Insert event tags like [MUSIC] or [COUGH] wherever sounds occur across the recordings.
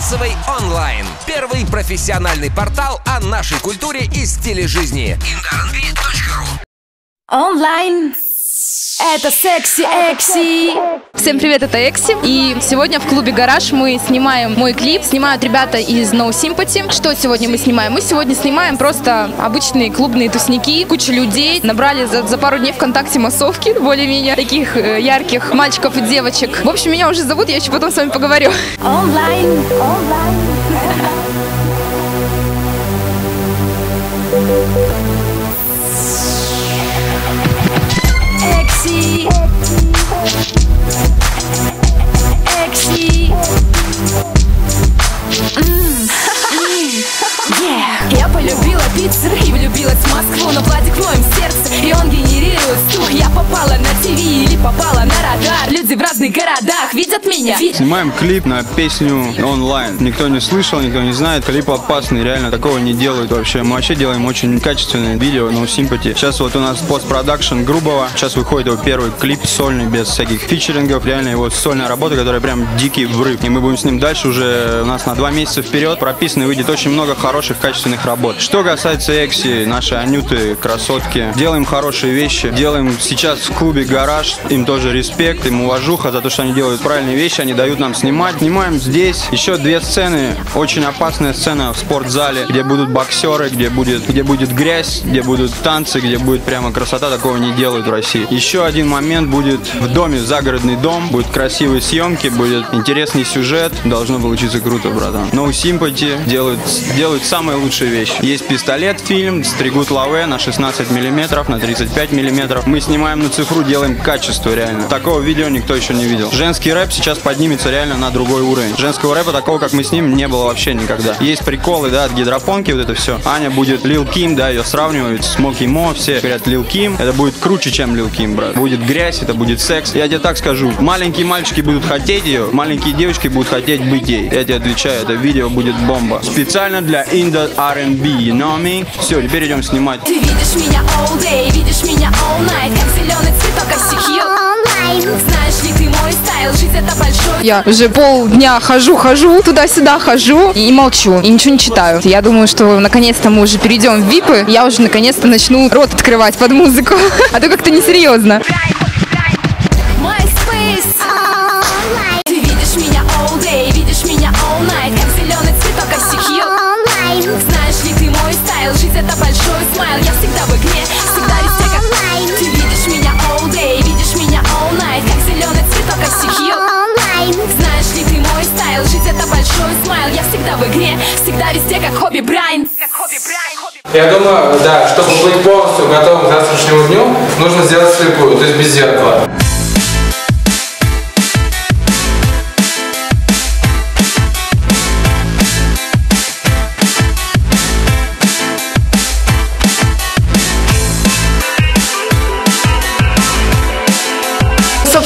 Глянцевый онлайн. Первый профессиональный портал о нашей культуре и стиле жизни. Онлайн. Это секси Экси. Всем привет, это Экси. И сегодня в клубе Гараж мы снимаем мой клип. Снимают ребята из No Sympathy. Что сегодня мы снимаем? Мы сегодня снимаем просто обычные клубные тусники. Куча людей. Набрали за, за пару дней ВКонтакте массовки, более-менее таких э, ярких мальчиков и девочек. В общем, меня уже зовут, я еще потом с вами поговорю. Онлайн. Экси. Yeah. Я полюбила Питер и влюбилась в Москву Но Владик в моем сердце, и он генерирует стук Я попала на ТВ или попала на радар Люди в разных городах видят меня Снимаем клип на песню онлайн. Никто не слышал, никто не знает. Клип опасный, реально такого не делают вообще. Мы вообще делаем очень качественное видео, no sympathy. Сейчас вот у нас постпродакшн грубого. Сейчас выходит его первый клип сольный, без всяких фичерингов. Реально его сольная работа, которая прям дикий врыв. И мы будем с ним дальше уже у нас на два месяца вперед прописано и выйдет очень много хороших, качественных работ. Что касается Экси, нашей Анюты, красотки, делаем хорошие вещи. Делаем сейчас в клубе гараж. Им тоже респект, им уважуха за то, что они делают правильные вещи, они дают нам снимать. Снимаем здесь еще две сцены. Очень опасная сцена в спортзале, где будут боксеры, где будет, где будет грязь, где будут танцы, где будет прямо красота. Такого не делают в России. Еще один момент будет в доме, загородный дом. Будут красивые съемки, будет интересный сюжет. Должно получиться круто, братан. No Sympathy делают, делают самые лучшие вещи. Есть пистолет фильм, стригут лаве на 16 миллиметров, на 35 миллиметров. Мы снимаем на цифру, делаем качество реально. Такого видео никто еще не видел. Женский рэп сейчас поднимется реально на другой уровень. Женского рэпа такого, как мы с ним, не было вообще никогда. Есть приколы, да, от гидропонки, вот это все. Аня будет Лил Ким, да, ее сравнивают с Моки Мо, все говорят Лил Ким. Это будет круче, чем Лил Ким, брат. Будет грязь, это будет секс. Я тебе так скажу, маленькие мальчики будут хотеть ее, маленькие девочки будут хотеть быть ей. Я тебя отвечаю, это видео будет бомба. Специально для Indo R&B, you know me? Все, теперь идем снимать. Ты видишь меня all day, видишь меня all night. Как зеленый цветок, как стихи. Знаешь ли ты мой стайл, жизнь это большой. Я уже полдня хожу, хожу, туда-сюда хожу и молчу, и ничего не читаю. Я думаю, что наконец-то мы уже перейдем в випы, я уже наконец-то начну рот открывать под музыку, [LAUGHS] а то как-то несерьезно. MySpace Ты видишь меня all day, видишь меня all night. Как зеленый цветок, как стихи. Знаешь ли ты мой стайл, жизнь это большой смайл. Я всегда всегда в игре, всегда везде как хобби Брайан Я думаю, да, чтобы быть полностью готовым к завтрашнему дню, нужно сделать слепую, то есть без зеркала.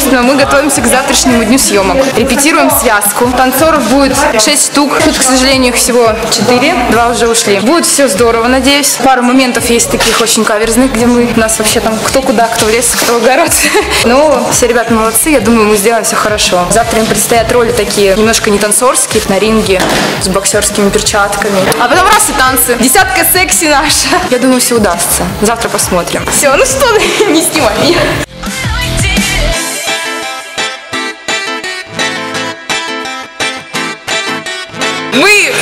Собственно, мы готовимся к завтрашнему дню съемок. Репетируем связку. Танцоров будет 6 штук. Тут, к сожалению, их всего 4. Два уже ушли. Будет все здорово, надеюсь. Пару моментов есть таких очень каверзных, где мы у нас вообще там кто куда, кто в лес, кто в огород. [LAUGHS] Но все ребята молодцы. Я думаю, мы сделаем все хорошо. Завтра им предстоят роли такие немножко не танцорские, на ринге с боксерскими перчатками. А потом раз и танцы. Десятка секси наша. Я думаю, все удастся. Завтра посмотрим. Все, ну что, [LAUGHS] не снимай меня. Мы...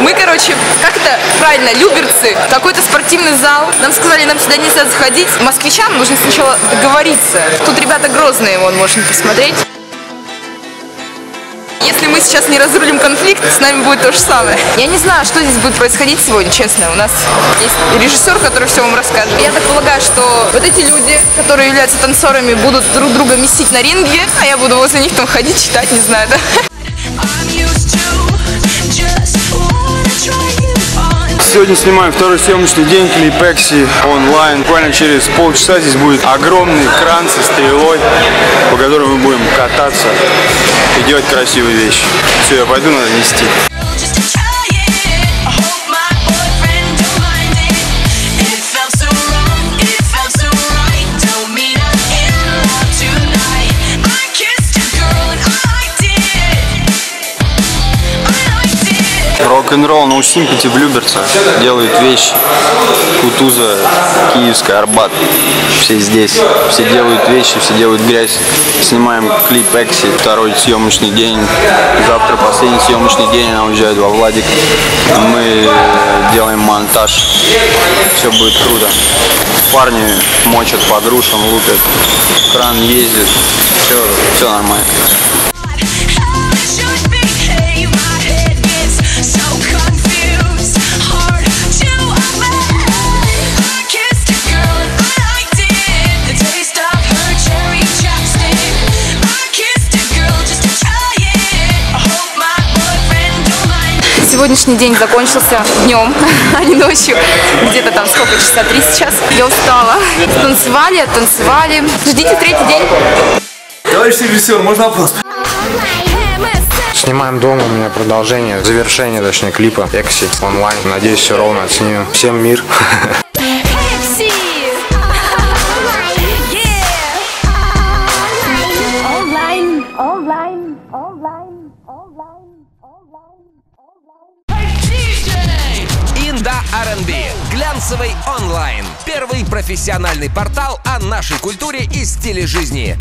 Мы, короче, как это правильно, люберцы, какой-то спортивный зал. Нам сказали, нам сюда нельзя заходить. Москвичам нужно сначала договориться. Тут ребята грозные, вон, можно посмотреть. Если мы сейчас не разрулим конфликт, с нами будет то же самое. Я не знаю, что здесь будет происходить сегодня, честно. У нас есть режиссер, который все вам расскажет. Я так полагаю, что вот эти люди, которые являются танцорами, будут друг друга месить на ринге, а я буду возле них там ходить, читать, не знаю, да? Сегодня снимаем второй съемочный день клип онлайн. Буквально через полчаса здесь будет огромный кран со стрелой, по которому мы будем кататься и делать красивые вещи. Все, я пойду, надо нести. Рок-н-ролл No Sympathy в Люберце. Делают вещи. Кутуза, Киевская, Арбат. Все здесь. Все делают вещи, все делают грязь. Снимаем клип Экси. Второй съемочный день. Завтра последний съемочный день. Она уезжает во Владик. Мы делаем монтаж. Все будет круто. Парни мочат по грушам, лупят. Кран ездит. Все, все нормально. Сегодняшний день закончился днем, [LAUGHS] а не ночью. Где-то там сколько, часа три сейчас. Я устала. Танцевали, танцевали. Ждите третий день. Товарищ режиссер, можно вопрос? Снимаем дома, у меня продолжение, завершение, точнее, клипа Экси онлайн. Надеюсь, все ровно оценю. Всем мир. [LAUGHS] Инда R&B. Глянцевый онлайн. Первый профессиональный портал о нашей культуре и стиле жизни.